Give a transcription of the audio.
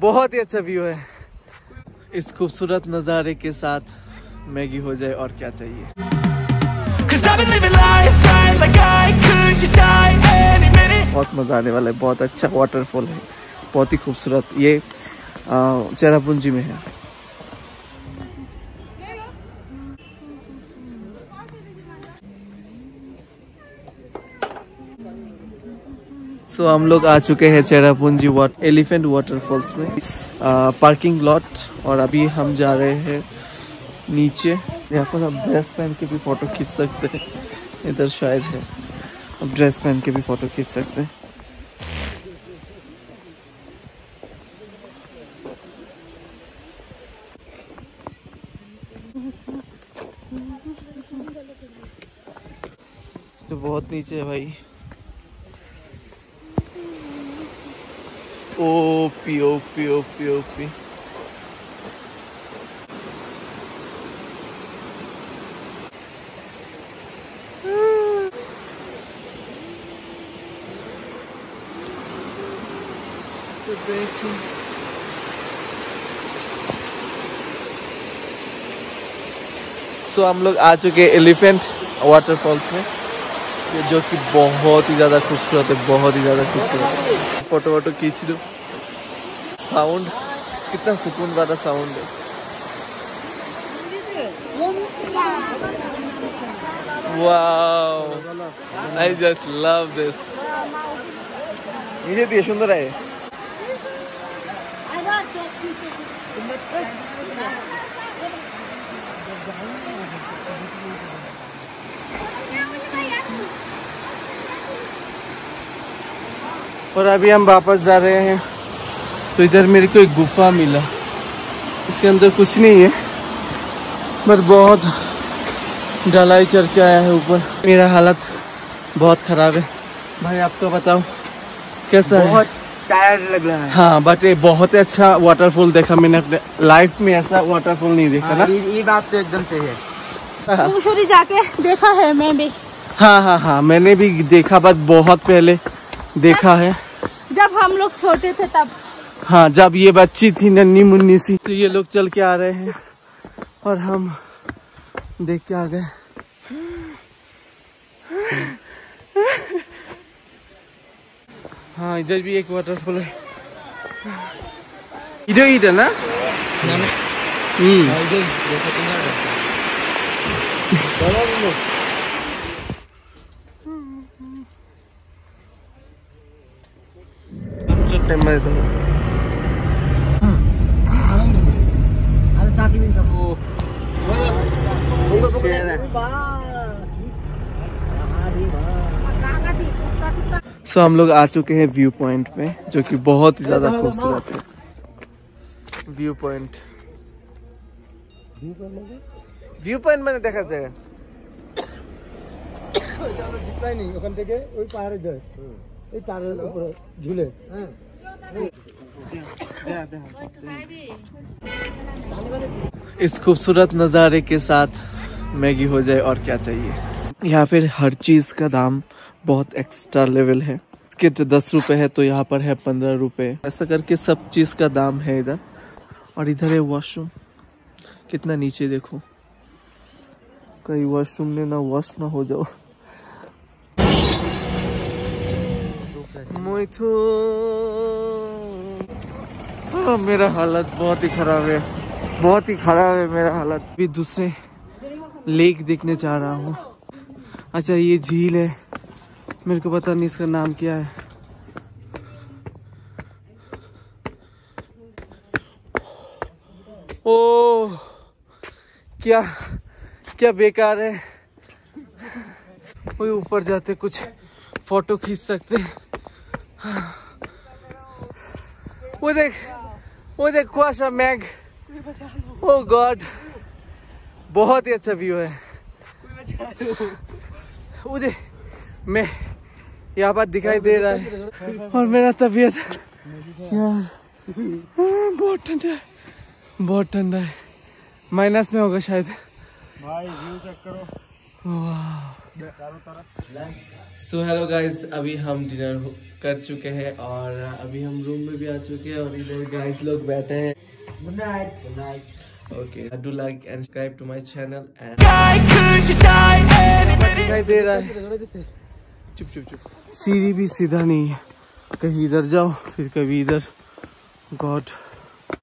बहुत ही अच्छा व्यू है। इस खूबसूरत नज़ारे के साथ मैगी हो जाए और क्या चाहिए. बहुत मज़ा आने वाला है बहुत अच्छा वाटरफॉल है बहुत ही खूबसूरत। ये चेरापूंजी में है। सो हम लोग आ चुके हैं चेरापूंजी वाट एलिफेंट वाटरफॉल्स में। अ, पार्किंग लॉट और अभी हम जा रहे हैं नीचे। यहाँ पर आप ड्रेस पहन के भी फ़ोटो खींच सकते हैं। इधर शायद है। अब ड्रेस पहन के भी फ़ोटो खींच सकते हैं। तो बहुत नीचे है भाई। ओपी ओपी ओपी ओपी तो सो हम लोग आ चुके एलिफेंट वाटरफॉल्स में। जो कि बहुत ही ज़्यादा खूबसूरत है, बहुत ही ज़्यादा खूबसूरत। फ़ोटो वोटो खींच लो। साउंड, कितना सुकून वाला साउंड है। आई जस्ट लव दिस नीचे दिए सुंदर है। और अभी हम वापस जा रहे हैं। तो इधर मेरे को एक गुफा मिला। इसके अंदर कुछ नहीं है पर बहुत ढलाई चढ़ के आया है ऊपर। मेरा हालत बहुत खराब है। भाई आपको बताओ कैसा बहुत है? बहुत टायर्ड लग रहा है। हाँ बट ये बहुत ही अच्छा वाटरफॉल देखा मैंने अपने लाइफ में ऐसा वाटरफॉल नहीं देखा ना। हाँ, ये ये बात तो एकदम सही है। मसूरी जाके देखा है मैं भी। हाँ हाँ हाँ मैंने भी देखा बट बहुत पहले देखा है। जब हम लोग छोटे थे तब। हाँ जब ये बच्ची थी नन्नी मुन्नी सी। तो ये लोग चल के आ रहे हैं और हम देख के आ गए। हाँ इधर भी एक वाटरफॉल है। इधर इधर ना? हम्म। जो टाइम में तो सो हम लोग आ चुके हैं व्यू पॉइंट में जो कि बहुत ही ज्यादा खूबसूरत है व्यू पॉइंट व्यू पॉइंट मैंने देखा जाएगा नहीं ওখান থেকে ওই পাহাড়ে যায় এই তারের উপরে ঝুলে হ্যাঁ इस खूबसूरत नज़ारे के साथ मैगी हो जाए और क्या चाहिए? यहाँ पे हर चीज़ का दाम बहुत एक्स्ट्रा लेवल है। किट दस रुपए है तो यहाँ पर है पंद्रह रुपए। ऐसा करके सब चीज़ का दाम है इधर। और इधर है वॉशरूम कितना नीचे देखो। कहीं वॉशरूम में ना वॉश ना हो जाओ। हाँ, मेरा हालत बहुत ही खराब है। बहुत ही खराब है मेरा हालत। भी दूसरे लेक देखने जा रहा हूँ। अच्छा ये झील है। मेरे को पता नहीं इसका नाम क्या है। ओ क्या क्या बेकार है। कोई ऊपर जाते कुछ फ़ोटो खींच सकते वो देख वो देख कुआशा मैग। ओ गॉड बहुत ही अच्छा व्यू है। वो मैं यहाँ पर दिखाई दे रहा है। और मेरा तबीयत यार बहुत ठंडा है बहुत ठंडा है। माइनस में होगा शायद। भाई व्यू चेक करो। सो हेलो गाइस अभी हम डिनर कर चुके हैं और अभी हम रूम में भी आ चुके हैं और इधर गाइस लोग बैठे हैं। Good night good night okay do like and subscribe to my channel and दे रहा है। चुप चुप चुप। सीढ़ी भी सीधा नहीं है। कहीं इधर जाओ फिर कभी इधर। गॉड